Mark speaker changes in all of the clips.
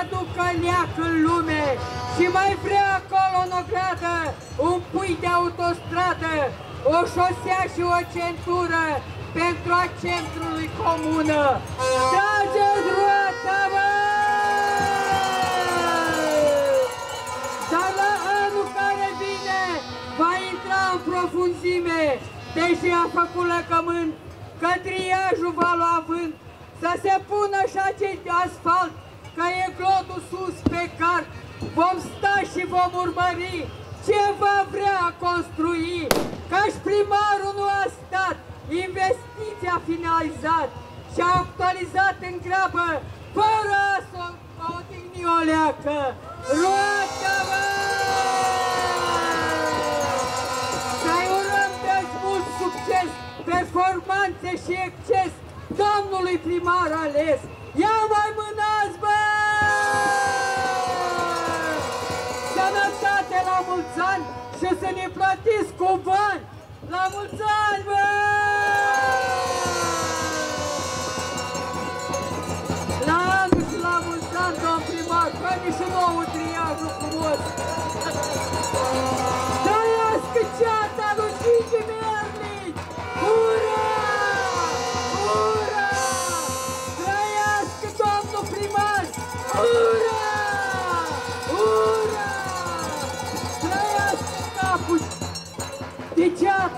Speaker 1: aducă leac în lume. Și mai vrea acolo în ogradă un pui de autostradă, o șosea și o centură pentru a centrului comună. Trageți roata, mă! Dar la anul care vine va intra în profunzime, deși a făcut lăcământ, că triajul va lua vânt, să se pună și acest asfalt, că e glodul sus pe car, vom sta și vom urmări ce va vrea construi, și primarul nu a stat, investiția finalizat și a actualizat în grabă, fără să o odihni o leacă. Roată-vă! Să-i urăm de mult succes, performanțe și exces domnului primar ales. Ia mai mânați, mulți ani și să ne plătiți cu bani! La mulți ani, bă!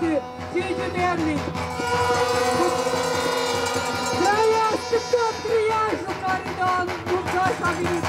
Speaker 1: Ceată Gigi Merlici! Trăiască tot triajul care de-a mulțat și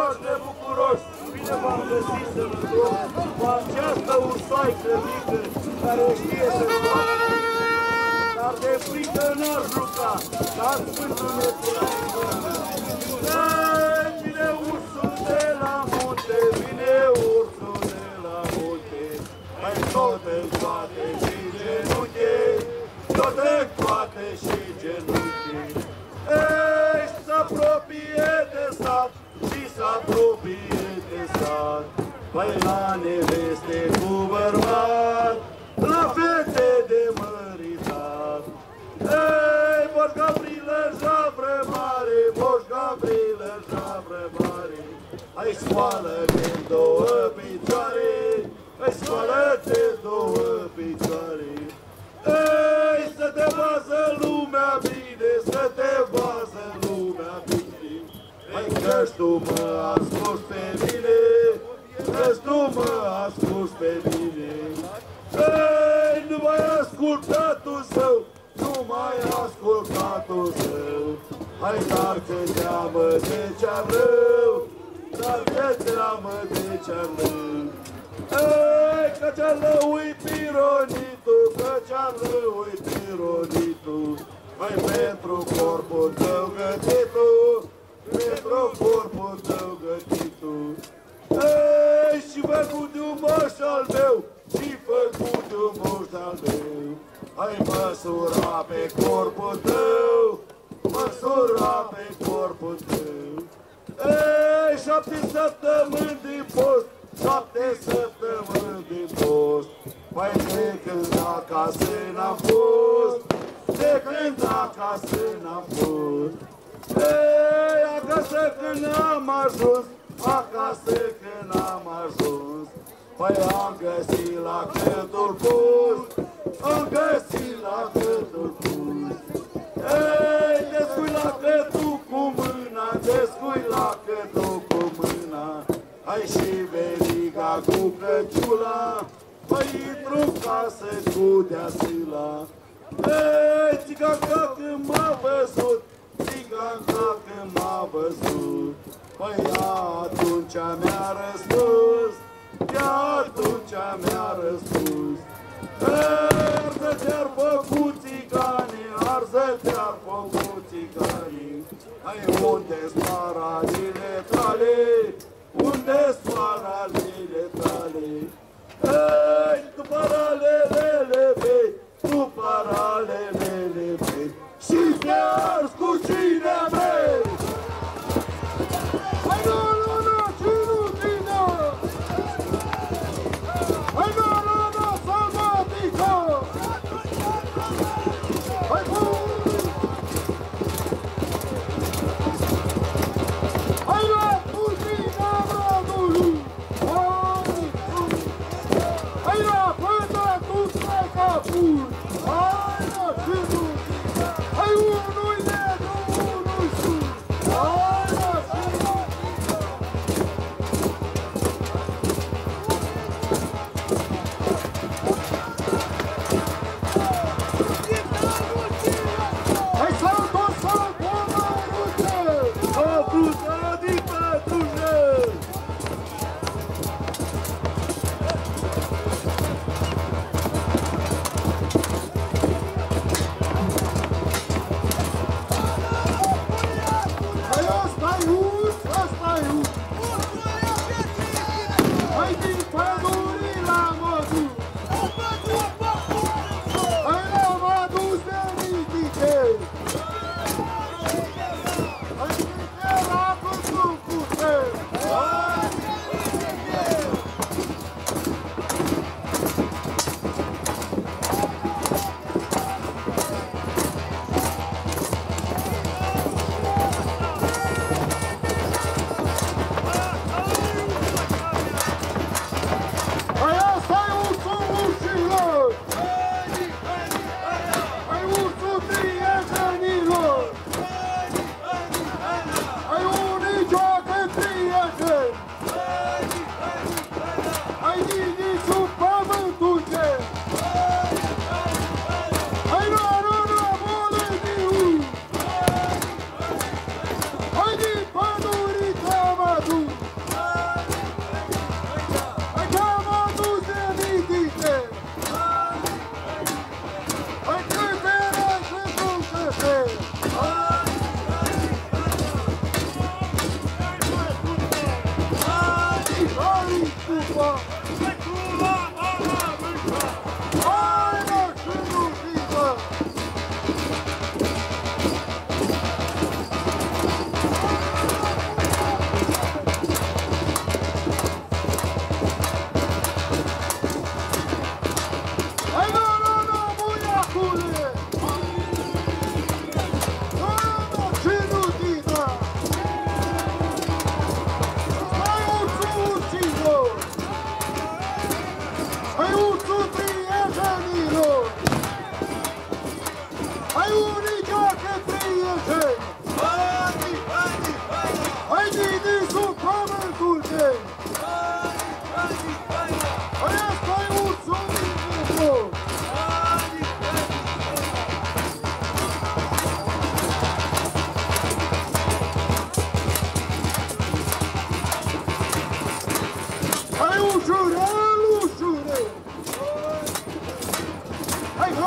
Speaker 1: bucuroși, nebucuroși, bine v-am
Speaker 2: găsit să cu această ursoaică mică care știe să facă, dar de frică n-ar juca, dar sfântul ne Vine ursul de la munte, vine ursul de la munte, mai tot pe toate și genunche, tot toate și Păi la neveste cu bărbat, la fete de măritat. Ei, Moș Gavrilă, javră mare, Moș Gavrilă, javră mare, Hai scoală-te în două picioare, Hai scoală-te în două picioare. Ei, să te vază lumea bine, să te vază lumea bine, Hai că-și tu mă asculti pe mine, că-și tu mă asculti pe mine. Ei, nu mai ascultatul său, nu mai ascultatul său. Hai dar că teamă de cea rău, dar că teamă de cea rău. Ei, că cea rău-i pironitul, că cea rău-i pironitul. Mai pentru corpul tău gătitul, pentru corpul tău gătitul. Ei, și făcut un moș al meu, și făcut un moș al meu. Hai măsura pe corpul tău, măsura pe corpul tău. Ei, șapte săptămâni din post, șapte săptămâni din post. Mai de când acasă n-am fost, de când acasă țiganii. Ai unde-s paradile tale, unde-s paradile tale? Ei, tu paralelele vei, tu paralelele vei, și te arzi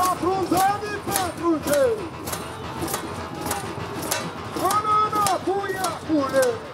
Speaker 2: 40 În înapoi, acule!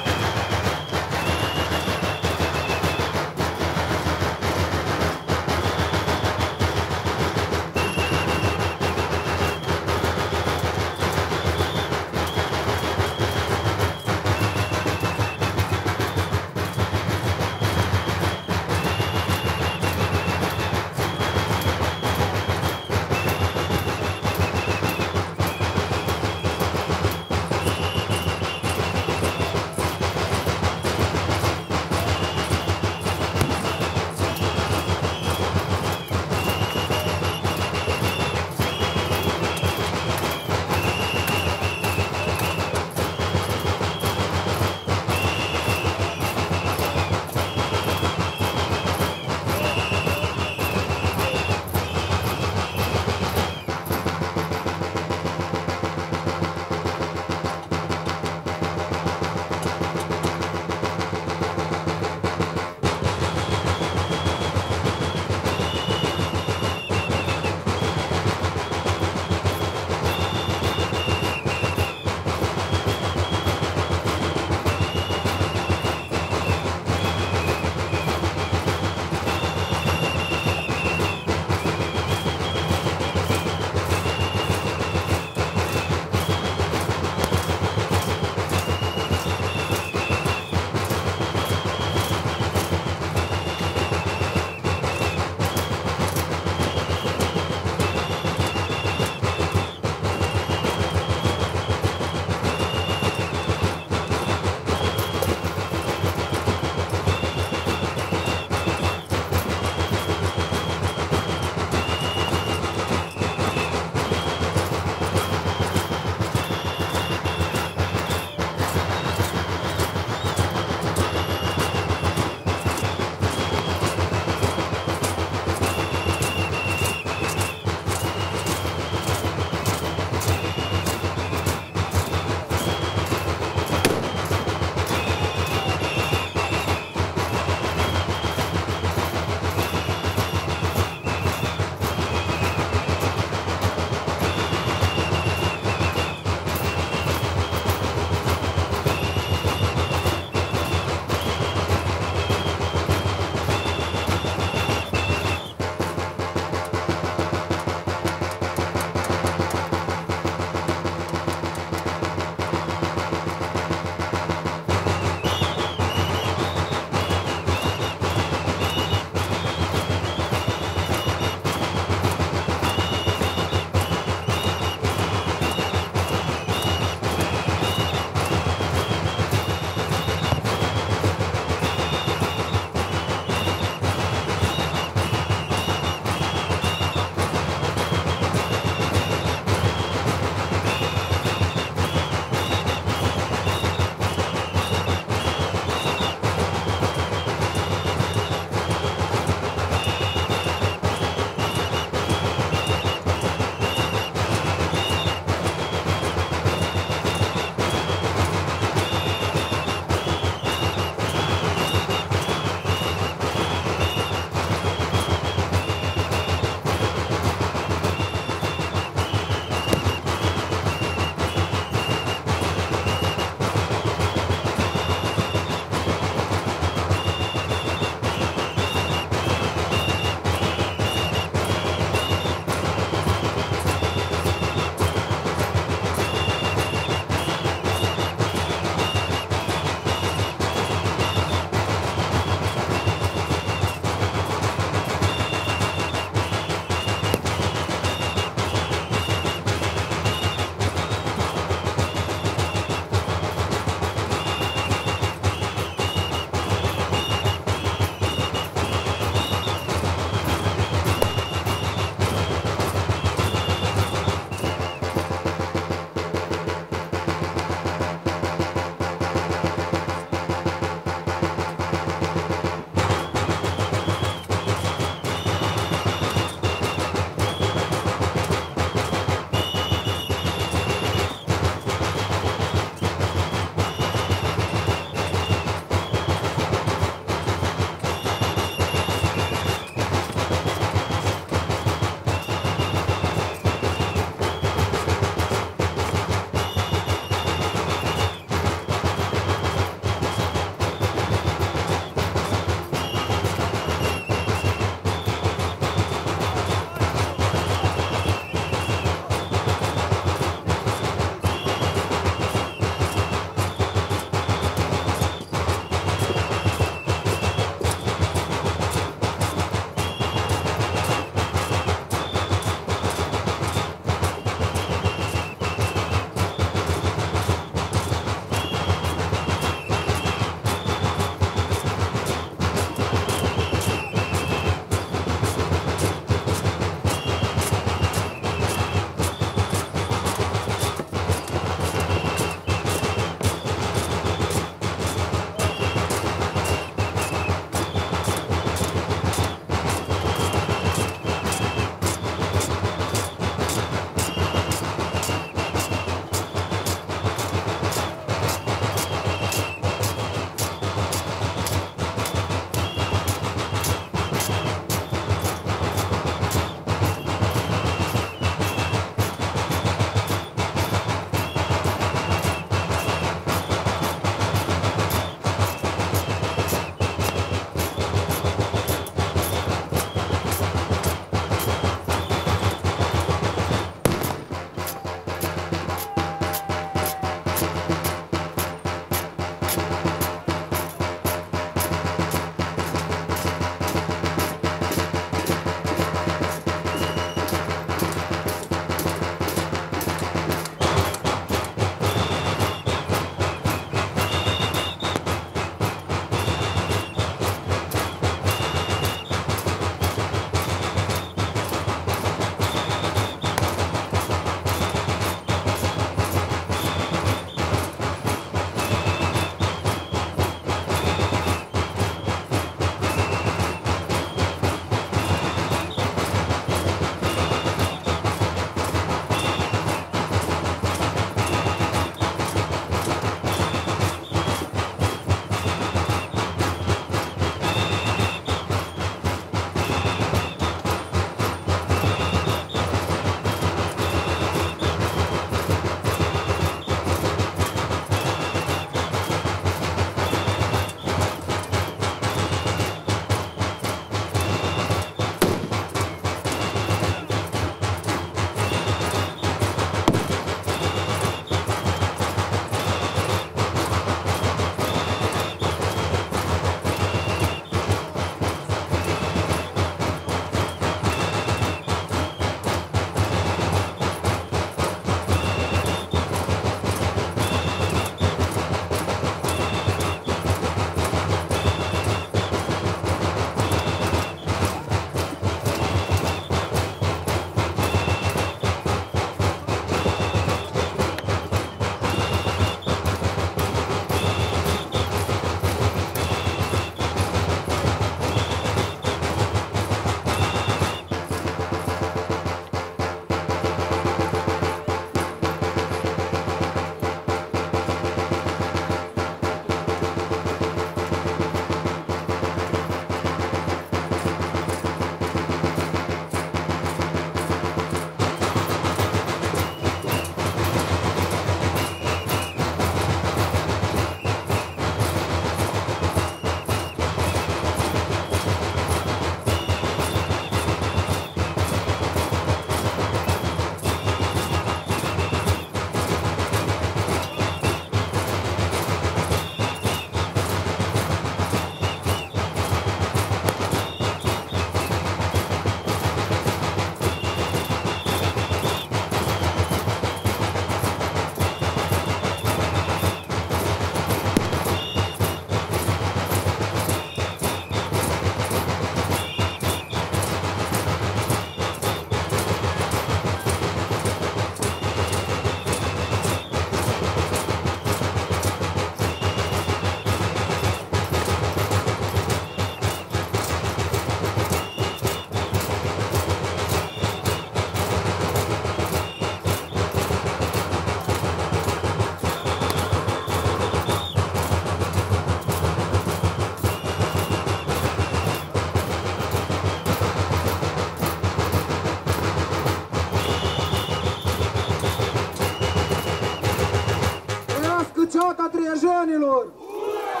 Speaker 2: românilor! Ura!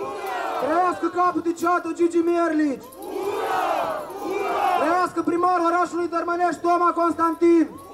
Speaker 2: Ura!
Speaker 3: Trăiască capul de ceată Gigi Mierlici! Ura! Ura! Trăiască primarul orașului Dărmănești Toma Constantin! Ura!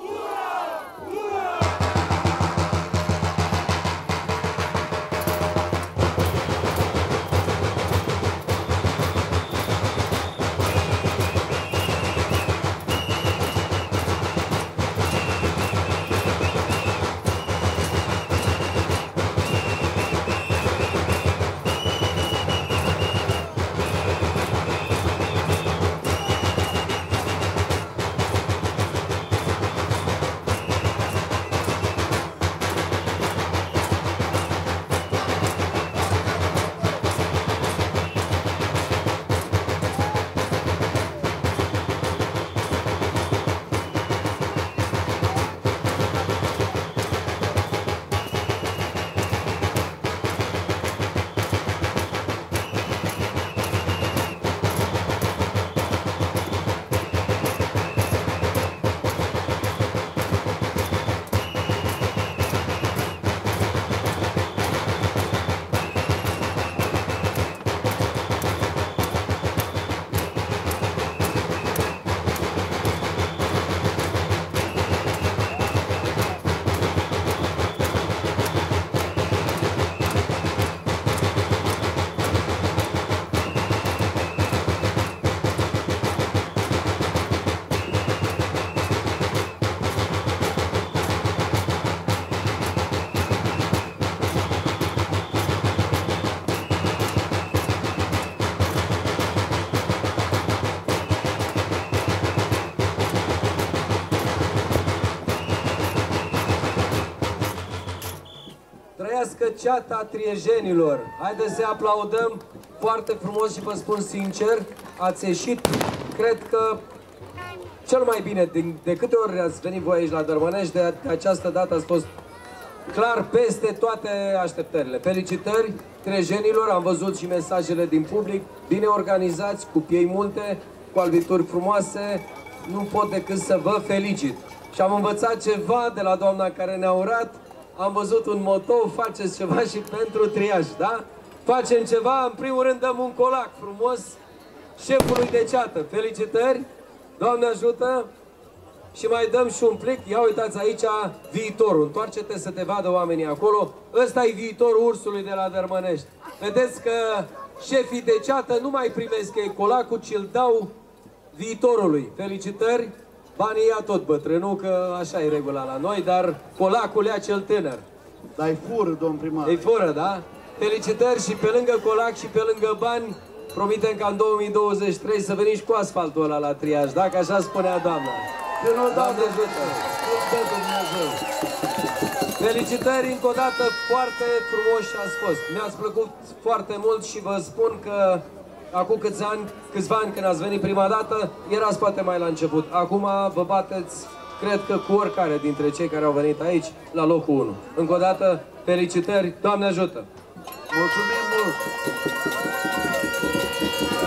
Speaker 1: Trăiască ceata triejenilor! Haideți să aplaudăm foarte frumos și vă spun sincer, ați ieșit, cred că cel mai bine, de, de câte ori ați venit voi aici la Dărmănești, de, de această dată ați fost clar peste toate așteptările. Felicitări trejenilor, am văzut și mesajele din public, bine organizați, cu piei multe, cu albituri frumoase, nu pot decât să vă felicit. Și am învățat ceva de la doamna care ne-a urat, am văzut un motou, faceți ceva și pentru triaj, da? Facem ceva, în primul rând dăm un colac frumos șefului de ceată. Felicitări, Doamne ajută! Și mai dăm și un plic, ia uitați aici viitorul, întoarce-te să te vadă oamenii acolo. Ăsta e viitorul ursului de la Dărmănești. Vedeți că șefii de ceată nu mai primesc ei colacul, ci îl dau viitorului. Felicitări! Banii ia tot bătrânul, că așa e regula la noi, dar colacul ia cel tânăr.
Speaker 2: Dar fură, domn primar.
Speaker 1: Îi fură, da? Felicitări și pe lângă colac și pe lângă bani, promitem ca în 2023 să veniți cu asfaltul ăla la triaj, dacă așa spunea doamna.
Speaker 2: Să nu dau
Speaker 1: Doamne
Speaker 2: de
Speaker 1: ajută!
Speaker 2: Să Dumnezeu.
Speaker 1: Felicitări încă o dată, foarte frumos ați fost. Mi-ați plăcut foarte mult și vă spun că acum câțiva ani, câțiva ani când ați venit prima dată, erați poate mai la început. Acum vă bateți, cred că cu oricare dintre cei care au venit aici, la locul 1. Încă o dată, felicitări, Doamne ajută!
Speaker 2: Mulțumim mult.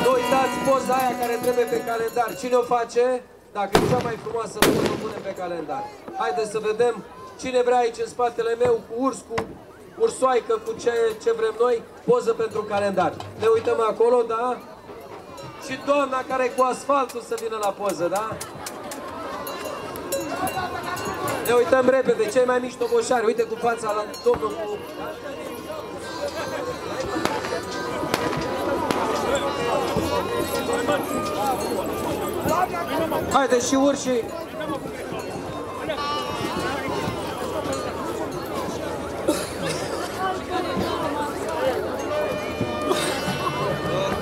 Speaker 1: Nu uitați poza aia care trebuie pe calendar. Cine o face? Dacă e cea mai frumoasă, o punem pe calendar. Haideți să vedem cine vrea aici în spatele meu cu urs, cu ursoaică, cu ce, ce vrem noi, poză pentru calendar. Ne uităm acolo, da? Și doamna care e cu asfaltul să vină la poză, da? Ne uităm repede, cei mai mici toboșari. Uite cu fața la domnul cu... Haide și urșii!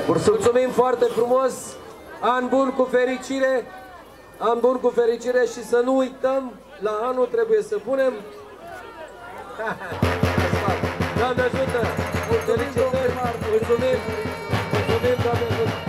Speaker 1: Mulțumim foarte frumos! An bun cu fericire! An bun cu fericire și să nu uităm, la anul trebuie să punem... Doamne ajută! Felicitări! Mulțumim! Mulțumim, Doamne ajută!